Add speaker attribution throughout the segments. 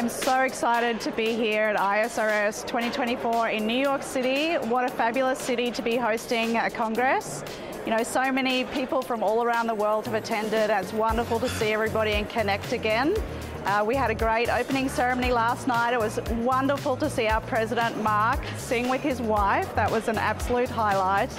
Speaker 1: I'm so excited to be here at ISRS 2024 in New York City. What a fabulous city to be hosting a Congress. You know, so many people from all around the world have attended. It's wonderful to see everybody and connect again. Uh, we had a great opening ceremony last night. It was wonderful to see our president, Mark, sing with his wife. That was an absolute highlight.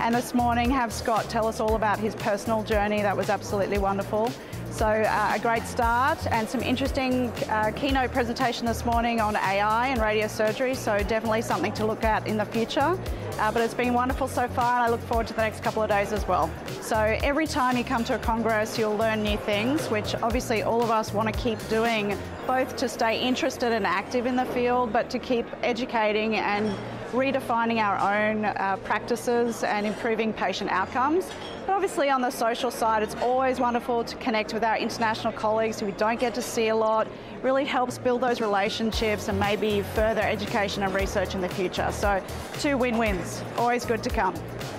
Speaker 1: And this morning, have Scott tell us all about his personal journey. That was absolutely wonderful. So uh, a great start and some interesting uh, keynote presentation this morning on AI and radiosurgery, so definitely something to look at in the future. Uh, but it's been wonderful so far and I look forward to the next couple of days as well. So every time you come to a Congress, you'll learn new things, which obviously all of us want to keep doing, both to stay interested and active in the field, but to keep educating and redefining our own uh, practices and improving patient outcomes. But obviously on the social side, it's always wonderful to connect with our international colleagues who we don't get to see a lot. Really helps build those relationships and maybe further education and research in the future. So two win-wins, always good to come.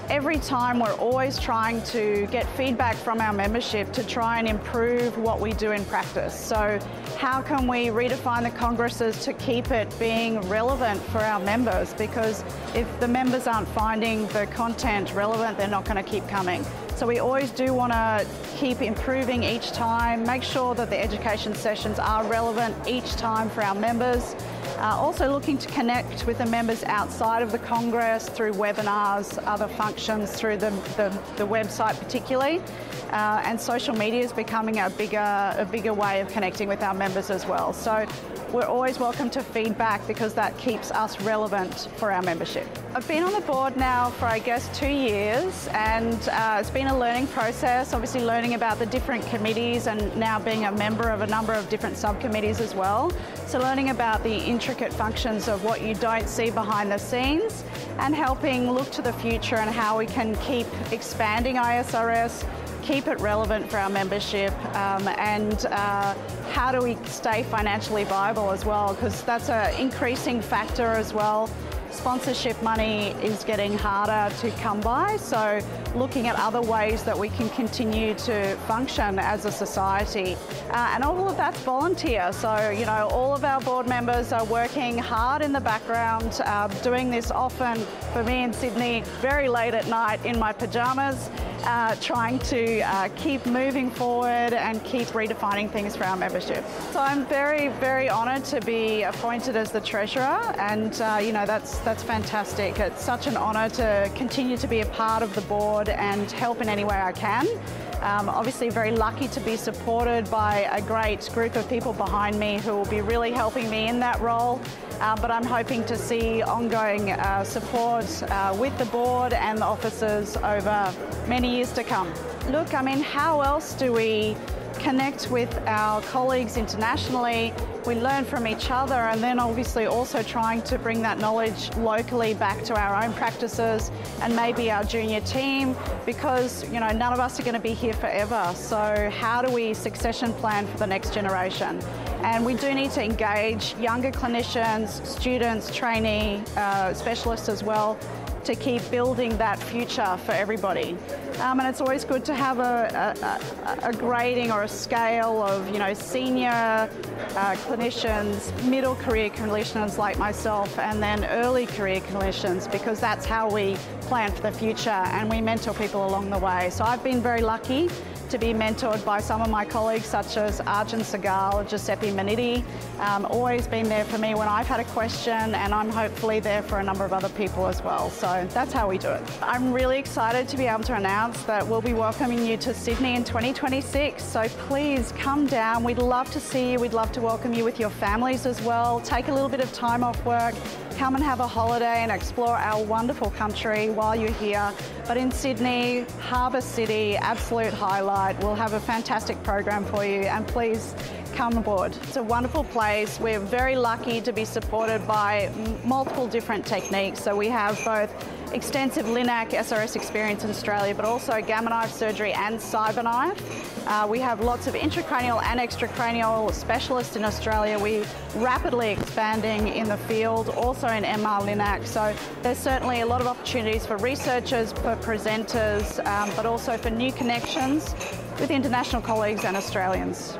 Speaker 1: Every time we're always trying to get feedback from our membership to try and improve what we do in practice. So how can we redefine the congresses to keep it being relevant for our members? Because if the members aren't finding the content relevant, they're not going to keep coming. So we always do want to keep improving each time, make sure that the education sessions are relevant each time for our members. Uh, also looking to connect with the members outside of the Congress through webinars, other functions through the, the, the website particularly. Uh, and social media is becoming a bigger, a bigger way of connecting with our members as well. So we're always welcome to feedback because that keeps us relevant for our membership. I've been on the board now for I guess two years and uh, it's been a learning process, obviously learning about the different committees and now being a member of a number of different subcommittees as well. So learning about the intricate functions of what you don't see behind the scenes and helping look to the future and how we can keep expanding ISRS keep it relevant for our membership um, and uh, how do we stay financially viable as well because that's an increasing factor as well. Sponsorship money is getting harder to come by, so looking at other ways that we can continue to function as a society. Uh, and all of that's volunteer, so you know all of our board members are working hard in the background, uh, doing this often for me in Sydney, very late at night in my pajamas uh, trying to uh, keep moving forward and keep redefining things for our membership. So I'm very, very honoured to be appointed as the treasurer, and uh, you know that's that's fantastic. It's such an honour to continue to be a part of the board and help in any way I can. Um, obviously very lucky to be supported by a great group of people behind me who will be really helping me in that role. Uh, but I'm hoping to see ongoing uh, support uh, with the board and the officers over many years to come. Look, I mean, how else do we connect with our colleagues internationally, we learn from each other and then obviously also trying to bring that knowledge locally back to our own practices and maybe our junior team because you know none of us are going to be here forever. So how do we succession plan for the next generation? And we do need to engage younger clinicians, students, trainee, uh, specialists as well to keep building that future for everybody. Um, and it's always good to have a, a, a, grading or a scale of, you know, senior uh, clinicians, middle career clinicians like myself, and then early career clinicians, because that's how we plan for the future and we mentor people along the way. So I've been very lucky to be mentored by some of my colleagues such as Arjun Sahgal, Giuseppe Minniti, um, always been there for me when I've had a question and I'm hopefully there for a number of other people as well. So that's how we do it. I'm really excited to be able to announce that we'll be welcoming you to Sydney in 2026. So please come down. We'd love to see you. We'd love to welcome you with your families as well. Take a little bit of time off work come and have a holiday and explore our wonderful country while you're here. But in Sydney, Harbour City, absolute highlight. We'll have a fantastic program for you and please come aboard. It's a wonderful place. We're very lucky to be supported by multiple different techniques. So we have both extensive LINAC SRS experience in Australia, but also gamma knife surgery and CyberKnife. Uh, we have lots of intracranial and extracranial specialists in Australia. We're rapidly expanding in the field, also in MR LINAC. So there's certainly a lot of opportunities for researchers, for presenters, um, but also for new connections with international colleagues and Australians.